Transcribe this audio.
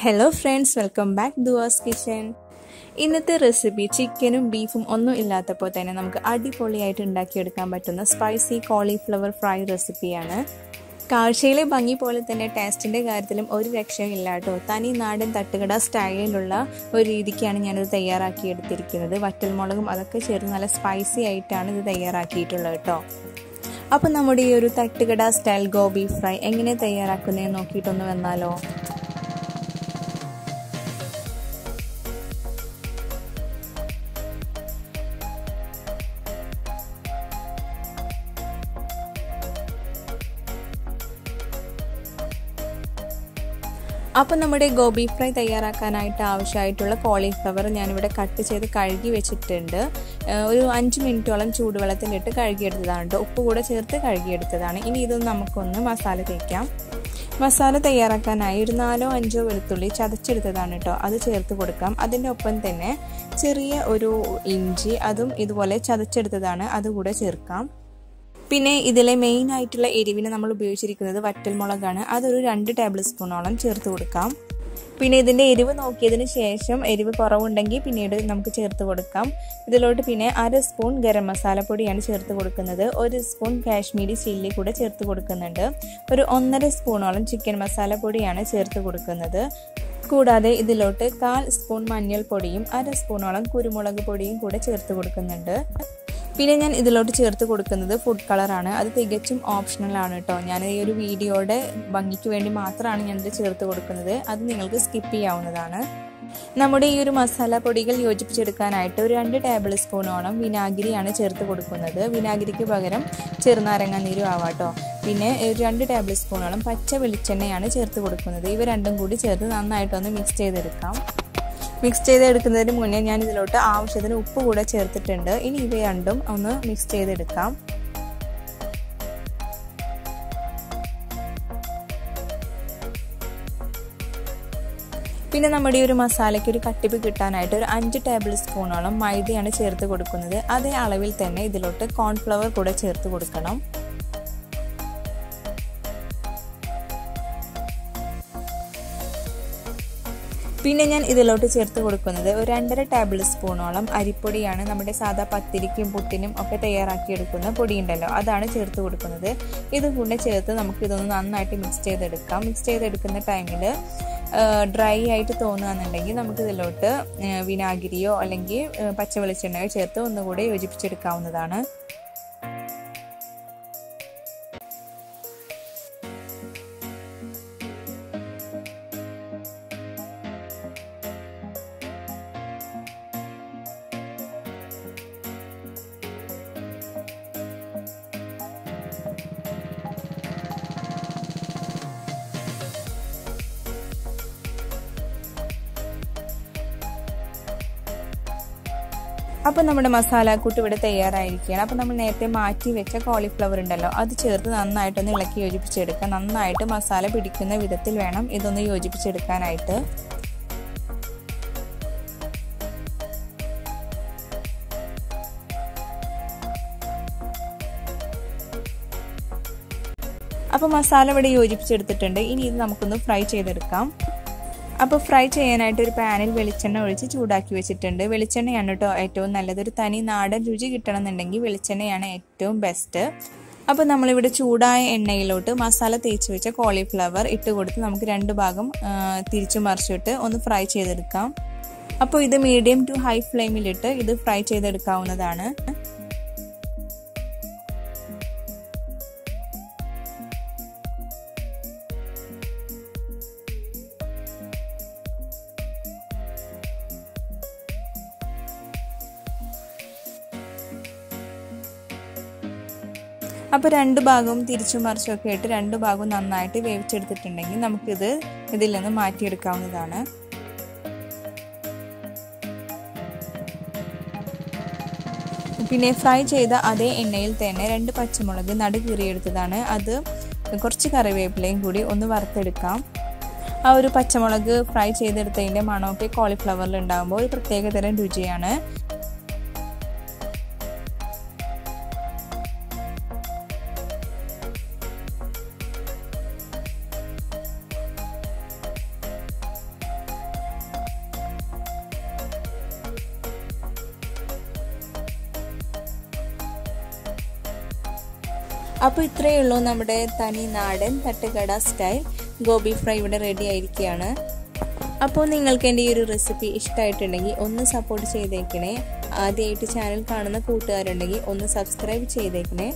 Hello friends welcome back Duva's kitchen ഇന്നത്തെ recipe ചിക്കനും ബീഫും ഒന്നും ഇല്ലാത്തപ്പോൾ തന്നെ നമുക്ക് അടിപൊളിയായിട്ട് ഉണ്ടാക്കിയെടുക്കാൻ പറ്റുന്ന സ്പൈസി കോളിഫ്ലവർ ഫ്രൈ റെസിപ്പിയാണ് കാഴ്ചയിലെ ഭംഗി പോലെ തന്നെ ടേസ്റ്റിന്റെ കാര്യത്തിലും ഒരു രക്ഷയും ഇല്ല കേട്ടോ. തനി നാടൻ തട്ടുകട സ്റ്റൈലിലുള്ള ഒരു രീതിക്കാണ് ഞാനിത് തയ്യാറാക്കി എടുത്തിരിക്കുന്നത്. വറ്റൽമുളകും അതൊക്കെ ചേർന്ന് നല്ല സ്പൈസി ആയിട്ടാണ് ഇത് തയ്യാറാക്കിയിട്ടുള്ളത് കേട്ടോ. അപ്പോൾ നമ്മുടെ ഈ ഒരു തട്ടുകട സ്റ്റൈൽ ഗോബി ഫ്രൈ എങ്ങനെ തയ്യാറാക്കുന്നതെന്ന് നോക്കിയിട്ടൊന്ന് വന്നാലോ? അപ്പം നമ്മുടെ ഗോബി ഫ്രൈ തയ്യാറാക്കാനായിട്ട് ആവശ്യമായിട്ടുള്ള കോളിഫ്ലവർ ഞാനിവിടെ കട്ട് ചെയ്ത് കഴുകി വെച്ചിട്ടുണ്ട്. ഒരു അഞ്ച് മിനിറ്റോളം ചൂടുവെള്ളത്തിലിട്ട് കഴുകിയെടുത്തതാണ് ഉപ്പ് കൂടെ ചേർത്ത് കഴുകിയെടുത്തതാണ്. ഇനി ഇതൊന്ന് നമുക്കൊന്ന് മസാല തേക്കാം. മസാല തയ്യാറാക്കാനായി ഒരു നാലോ അഞ്ചോ വെളുത്തുള്ളി ചതച്ചെടുത്തതാണ് കേട്ടോ. അത് ചേർത്ത് കൊടുക്കാം. അതിന്റെ ഒപ്പം തന്നെ ചെറിയ ഒരു ഇഞ്ചി അതും ഇതുപോലെ ചതച്ചെടുത്തതാണ്. അതുകൂടെ ചേർക്കാം. പിന്നെ ഇതിലെ മെയിൻ ആയിട്ടുള്ള എരിവിന് നമ്മൾ ഉപയോഗിച്ചിരിക്കുന്നത് വറ്റൽമുളകാണ് അതൊരു രണ്ട് ടേബിൾ സ്പൂണോളം ചേർത്ത് കൊടുക്കാം. പിന്നെ ഇതിന്റെ എരിവ് നോക്കിയതിന് ശേഷം എരിവ് കുറവുണ്ടെങ്കിൽ പിന്നീട് നമുക്ക് ചേർത്ത് കൊടുക്കാം. ഇതിലോട്ട് പിന്നെ അര സ്പൂൺ ഗരം മസാലപ്പൊടിയാണ് ചേർത്ത് കൊടുക്കുന്നത്. ഒരു സ്പൂൺ കാശ്മീരി ചില്ലി കൂടെ ചേർത്ത് കൊടുക്കുന്നുണ്ട്. ഒരു ഒന്നര സ്പൂണോളം ചിക്കൻ മസാലപ്പൊടിയാണ് ചേർത്ത് കൊടുക്കുന്നത്. കൂടാതെ ഇതിലോട്ട് കാൽ സ്പൂൺ മഞ്ഞൾപ്പൊടിയും അര സ്പൂണോളം കുരുമുളക് പൊടിയും കൂടെ ചേർത്ത് കൊടുക്കുന്നുണ്ട്. പിന്നെ ഞാൻ ഇതിലോട്ട് ചേർത്ത് കൊടുക്കുന്നത് ഫുഡ് കളറാണ് അത് തികച്ചും ഓപ്ഷണൽ ആണ് കേട്ടോ ഞാൻ ഈ ഒരു വീഡിയോയുടെ ഭംഗിക്ക് വേണ്ടി മാത്രമാണ് ഞാനിത് ചേർത്ത് കൊടുക്കുന്നത്. അത് നിങ്ങൾക്ക് സ്കിപ്പ് ചെയ്യാവുന്നതാണ്. നമ്മുടെ ഈ ഒരു മസാല പൊടികൾ യോജിപ്പിച്ചെടുക്കാനായിട്ട് ഒരു രണ്ട് ടേബിൾ സ്പൂണോളം വിനാഗിരിയാണ് ചേർത്ത് കൊടുക്കുന്നത്. വിനാഗിരിക്ക് പകരം ചെറുനാരങ്ങ നീരും ആവാട്ടോ പിന്നെ ഒരു രണ്ട് ടേബിൾ സ്പൂണോളം പച്ച വെളിച്ചെണ്ണയാണ് ചേർത്ത് കൊടുക്കുന്നത്. ഇവ രണ്ടും കൂടി ചേർത്ത് നന്നായിട്ടൊന്ന് മിക്സ് ചെയ്തെടുക്കാം. മിക്സ് ചെയ്ത് എടുക്കുന്നതിന് മുന്നേ ഞാൻ ഇതിലോട്ട് ആവശ്യത്തിന് ഉപ്പ് കൂടെ ചേർത്തിട്ടുണ്ട്. ഇനി ഇവ രണ്ടും ഒന്ന് മിക്സ് ചെയ്തെടുക്കാം. പിന്നെ നമ്മുടെ ഈ ഒരു മസാലയ്ക്ക് ഒരു കട്ടിപ്പ് കിട്ടാനായിട്ട് ഒരു അഞ്ച് ടേബിൾ സ്പൂണോളം മൈദയാണ് ചേർത്ത് കൊടുക്കുന്നത്. അതേ അളവിൽ തന്നെ ഇതിലോട്ട് കോൺഫ്ലവർ കൂടെ ചേർത്ത് കൊടുക്കണം. പിന്നെ ഞാൻ ഇതിലോട്ട് ചേർത്ത് കൊടുക്കുന്നത് ഒരു രണ്ടര ടേബിൾ സ്പൂണോളം അരിപ്പൊടിയാണ് നമ്മുടെ സാധാ പത്തിരിക്കും പുട്ടിനും ഒക്കെ തയ്യാറാക്കിയെടുക്കുന്ന പൊടിയുണ്ടല്ലോ. അതാണ് ചേർത്ത് കൊടുക്കുന്നത്. ഇത് കൂടെ ചേർത്ത് നമുക്ക് ഇതൊന്ന് നന്നായിട്ട് മിക്സ് ചെയ്തെടുക്കാം. മിക്സ് ചെയ്തെടുക്കുന്ന ടൈമിൽ ഡ്രൈ ആയിട്ട് തോന്നുകയെന്നുണ്ടെങ്കിൽ നമുക്ക് ഇതിലോട്ട് വിനാഗിരിയോ അല്ലെങ്കിൽ പച്ച വെളിച്ചെണ്ണയോ ചേർത്ത് ഒന്നുകൂടെ യോജിപ്പിച്ചെടുക്കാവുന്നതാണ്. അപ്പോൾ നമ്മുടെ മസാലക്കൂട്ട് ഇവിടെ തയ്യാറായിരിക്കുകയാണ്. അപ്പോൾ നമ്മൾ നേരത്തെ മാറ്റി വെച്ച കോളിഫ്ലവർ ഉണ്ടല്ലോ അത് ചേർത്ത് നന്നായിട്ടൊന്ന് ഇളക്കി യോജിപ്പിച്ചെടുക്കുക. നന്നായിട്ട് മസാല പിടിക്കുന്ന വിധത്തിൽ വേണം ഇതൊന്ന് യോജിപ്പിച്ചെടുക്കാനായിട്ട്. അപ്പോൾ മസാല ഇവിടെ യോജിപ്പിച്ചെടുത്തിട്ടുണ്ട്. ഇനി ഇത് നമുക്കൊന്ന് ഫ്രൈ ചെയ്തെടുക്കാം. അപ്പോൾ ഫ്രൈ ചെയ്യാനായിട്ട് ഒരു പാനിൽ വെളിച്ചെണ്ണ ഒഴിച്ച് ചൂടാക്കി വെച്ചിട്ടുണ്ട്. വെളിച്ചെണ്ണയാണ് കേട്ടോ ഏറ്റവും നല്ലത്. ഒരു തനി നാടൻ രുചി കിട്ടണമെന്നുണ്ടെങ്കിൽ വെളിച്ചെണ്ണയാണ് ഏറ്റവും ബെസ്റ്റ് അപ്പോൾ നമ്മളിവിടെ ചൂടായ എണ്ണയിലോട്ട് മസാല തേച്ച് വെച്ച കോളിഫ്ലവർ ഇട്ട് കൊടുത്ത് നമുക്ക് രണ്ട് ഭാഗം തിരിച്ചു മറിച്ചിട്ട് ഒന്ന് ഫ്രൈ ചെയ്തെടുക്കാം. അപ്പോൾ ഇത് മീഡിയം ടു ഹൈ ഫ്ലെയിമിലിട്ട് ഇത് ഫ്രൈ ചെയ്തെടുക്കാവുന്നതാണ്. അപ്പോൾ രണ്ട് ഭാഗവും തിരിച്ചു മറിച്ചൊക്കെ ഇട്ട് രണ്ട് ഭാഗവും നന്നായിട്ട് വേവിച്ചെടുത്തിട്ടുണ്ടെങ്കിൽ നമുക്കിത് ഇതിൽ നിന്ന് മാറ്റിയെടുക്കാവുന്നതാണ്. പിന്നെ ഫ്രൈ ചെയ്ത അതേ എണ്ണയിൽ തന്നെ രണ്ട് പച്ചമുളക് നടു കീറിയെടുത്തതാണ്. അത് കുറച്ച് കറിവേപ്പിലയും കൂടി ഒന്ന് വറുത്തെടുക്കാം. ആ ഒരു പച്ചമുളക് ഫ്രൈ ചെയ്തെടുത്തതിന്റെ മണമൊക്കെ കോളിഫ്ലവറിൽ ഉണ്ടാകുമ്പോൾ ഒരു പ്രത്യേകതരം രുചിയാണ്. അപ്പോൾ ഇത്രയേ ഉള്ളൂ നമ്മുടെ തനി നാടൻ തട്ടുകട സ്റ്റൈൽ. ഗോബി ഫ്രൈ ഇവിടെ റെഡി ആയിരിക്കുകയാണ് അപ്പോൾ നിങ്ങൾക്ക് എന്റെ ഈ ഒരു റെസിപ്പി ഇഷ്ടമായിട്ടുണ്ടെങ്കിൽ ഒന്ന് സപ്പോർട്ട് ചെയ്തേക്കണേ. ആദ്യമായിട്ട് ചാനൽ കാണുന്ന കൂട്ടുകാരുണ്ടെങ്കിൽ ഒന്ന് സബ്സ്ക്രൈബ് ചെയ്തേക്കണേ.